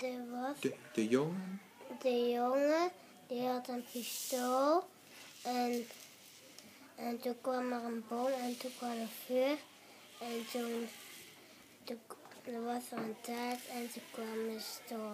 was De, jongen? de jongen, die had een pistool. En, en toen kwam er een boom en toen kwam er vuur. En toen, toen er was er een tijd en toen kwam een storm.